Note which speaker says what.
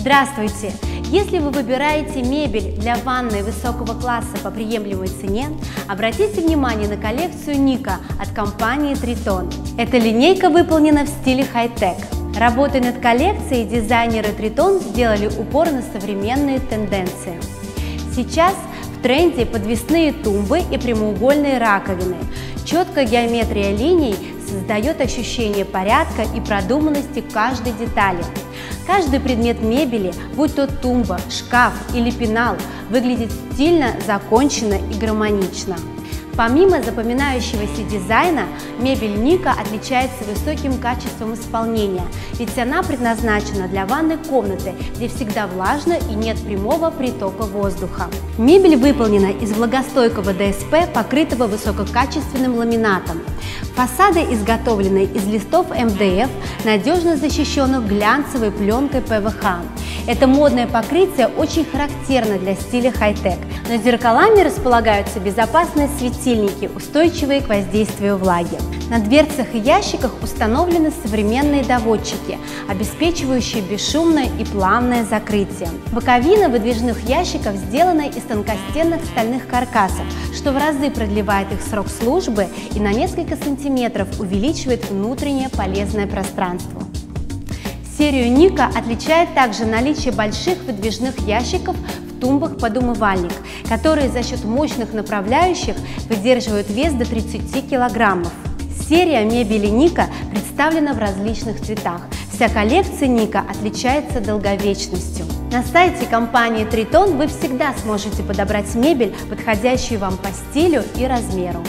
Speaker 1: Здравствуйте! Если вы выбираете мебель для ванной высокого класса по приемлемой цене, обратите внимание на коллекцию Ника от компании Triton. Эта линейка выполнена в стиле хай-тек. Работая над коллекцией, дизайнеры Triton сделали упор на современные тенденции. Сейчас в тренде подвесные тумбы и прямоугольные раковины. Четкая геометрия линий создает ощущение порядка и продуманности каждой детали. Каждый предмет мебели, будь то тумба, шкаф или пенал, выглядит стильно, законченно и гармонично. Помимо запоминающегося дизайна, мебель Ника отличается высоким качеством исполнения, ведь она предназначена для ванной комнаты, где всегда влажно и нет прямого притока воздуха. Мебель выполнена из влагостойкого ДСП, покрытого высококачественным ламинатом. Фасады изготовлены из листов МДФ, надежно защищенных глянцевой пленкой ПВХ. Это модное покрытие очень характерно для стиля хай-тек. Над зеркалами располагаются безопасные светильники, устойчивые к воздействию влаги. На дверцах и ящиках установлены современные доводчики, обеспечивающие бесшумное и плавное закрытие. Боковина выдвижных ящиков сделана из тонкостенных стальных каркасов, что в разы продлевает их срок службы и на несколько сантиметров увеличивает внутреннее полезное пространство. Серию Ника отличает также наличие больших выдвижных ящиков в тумбах под умывальник, которые за счет мощных направляющих выдерживают вес до 30 килограммов. Серия мебели Ника представлена в различных цветах. Вся коллекция Ника отличается долговечностью. На сайте компании Тритон вы всегда сможете подобрать мебель, подходящую вам по стилю и размеру.